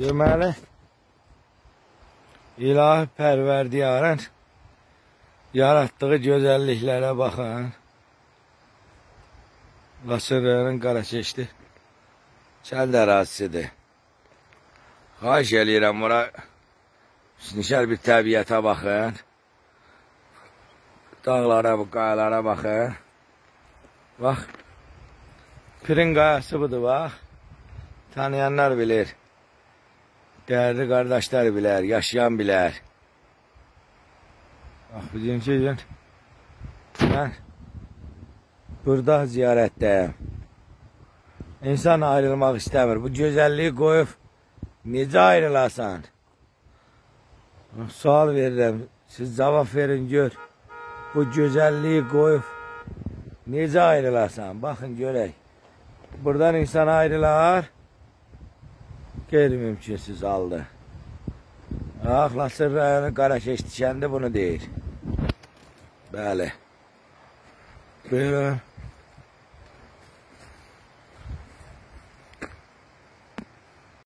Deməli, ilahi pərverdiyarın yaratdığı gözəlliklərə baxın. Laçın rayonun Qarakeşdi kənd ərazisidir. Xahiş eləyirəm, bura nişər bir təbiyyətə baxın. Dağlara, bu qayalara baxın. Bax, Pirin qayası budur, bax. Tanıyanlar bilir. Dəyərli qardaşlar bilər, yaşayan bilər. Bax, bugünkü gün mən burada ziyarətdəyim. İnsan ayrılmaq istəmir. Bu gözəlliyi qoyub necə ayrılasan? Sual verirəm. Siz cavab verin gör. Bu gözəlliyi qoyub necə ayrılasan? Baxın görək. Buradan insan ayrılar. Qeyri-mümkünsüz haldır. Ah, Lasır rayonu Qarakeş düşəndə bunu deyir. Bəli. Belə